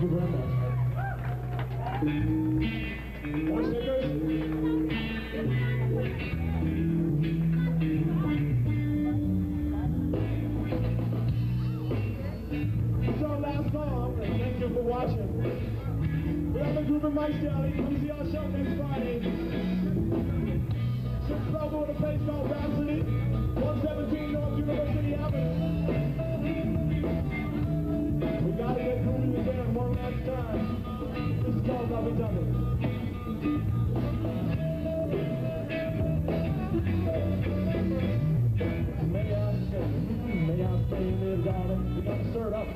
Thank you very much. More stickers? It's our last song, and thank you for watching. We have a group of Mike's Deli. Come see our show next Friday. Six Provo in a place called Rhapsody, 117 North University Avenue.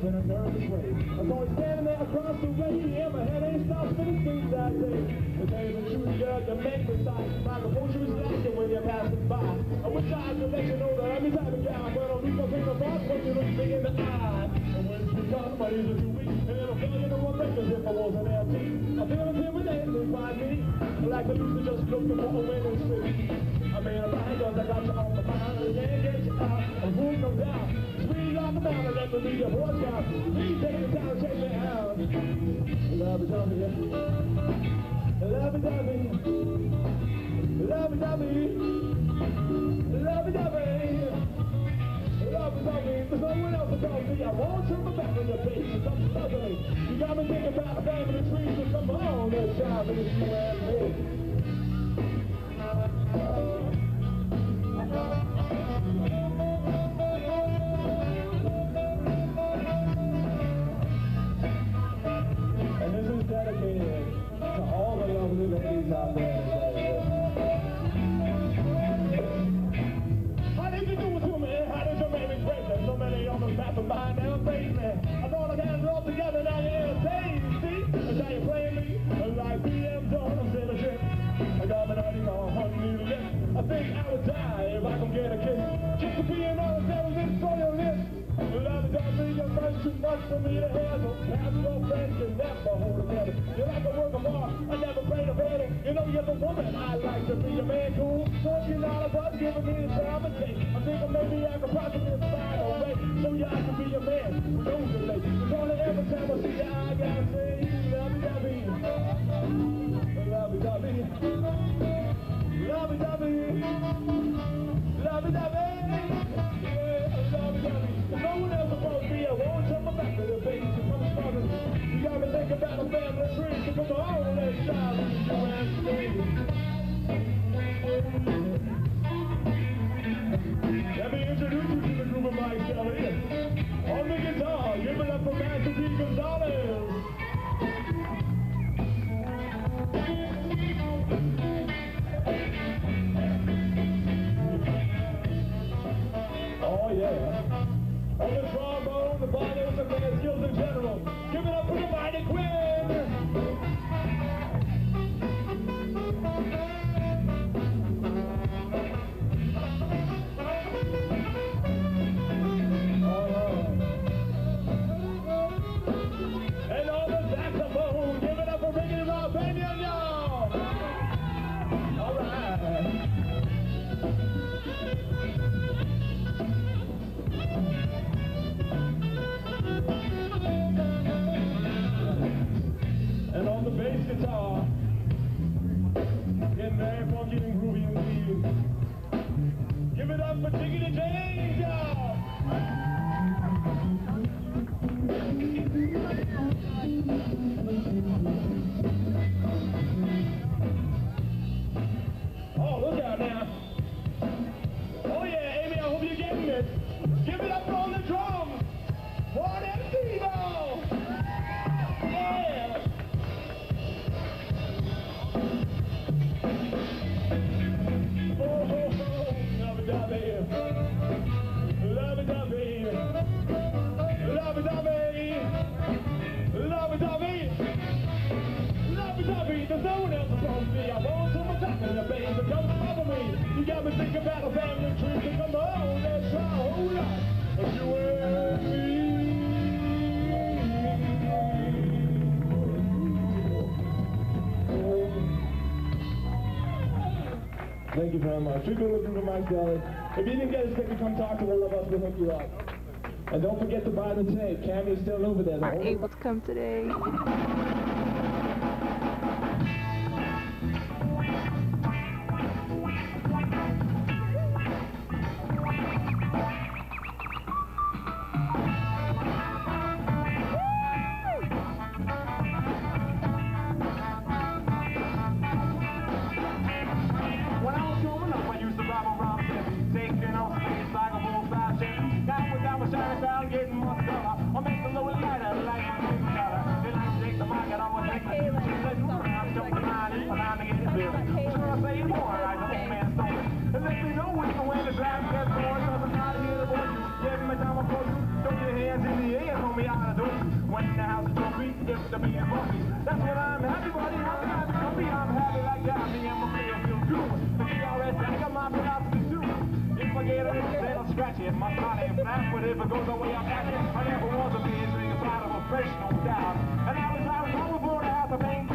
In a nervous way. I saw you standing there across the way, and my head ain't stopped since that day. Tell you the truth, girl, you make me sigh. Like a potion was like when you're passing by. I wish I could let you know that I'm your type of guy, but I'll leave my finger off when you look me in the eye. And when it's become my knees are too weak, and it'll fail you to as if I wasn't. I feel intimidated inside me, like a loser just looking for a winning streak. I mean, if I cause I got you on the mind, I can't get you out. I'm moving them down. Squeeze off the mountain, let me be your boy scout. Please take the time to take me out. Love is on me. Love is on me. Love is on me. Love is on me. Love is on me. There's no one else above me. I won't turn shine. It's you for me to handle. Have your friends can never hold a together. You're like a work of art, I never played a battle. You know you're the woman I like to be a man cool. Talking all about giving me the time and take. I'm maybe I could possibly find a way. So yeah, I can be a man who Give it up on the drums. Thank you very much. We've been looking for Mike Daly. If you didn't get his ticket, come talk to one of us. We'll hook you up. And don't forget to buy the tape. Cammy's still over there. Aren't able to come today. That's what I'm happy, buddy. I'm happy, happy. I'm happy like that. Me and my player feel good. The DRS, I got my philosophy too. If I get it, then I'll scratch. My spot ain't flat, but goes the way I'm at it, I never a bitch, nigga, side of a fresh, no doubt. And I was, I was, I was born to have a main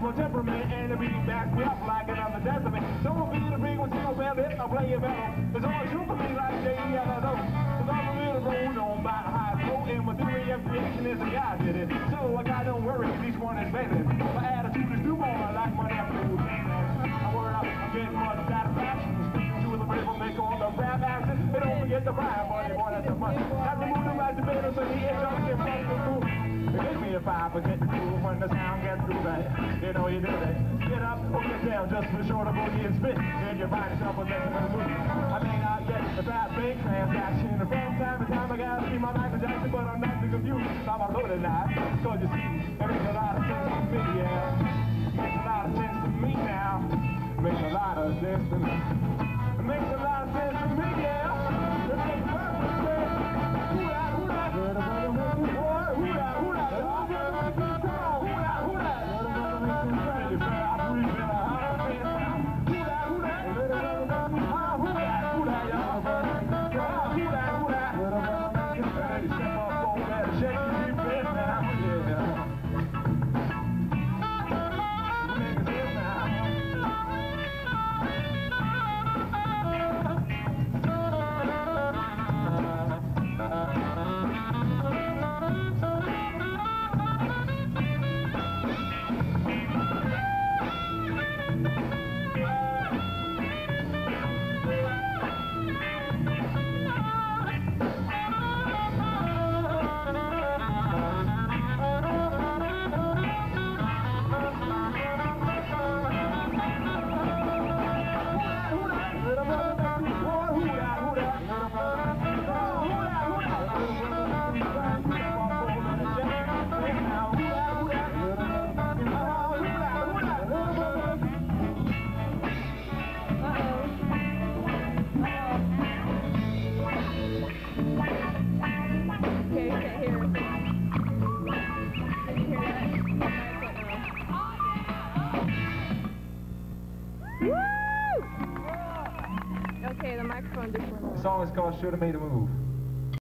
my temperament. And the beat backs me up like another testament. Don't be the big one, single bell, hit, I'll play it better. It's always true for me like J.E. I don't know. Cause I'm a little road on by high flow. And my theory of creation is a God did it. So I got don't worry, each one is better. My attitude is newborn, like my nephew. I word up, I'm getting much satisfaction. To the rhythm, make all the rap action. And don't forget the rhyme, boy, that's the. To move I forget the groove when the sound gets through that. You know you do that. Get up or get down, just be sure to boogie and spit. And you find yourself a in the movie. I may not get the fast big transaction. From time to time I gotta see my Michael Jackson, but I'm not too confused. I'm a loaded knife. Cause you see, it makes a lot of sense to me, yeah. Makes a lot of sense to me now. Makes a lot of sense to me. It makes a lot of sense to me, yeah. Song is called Shoulda Made a Move.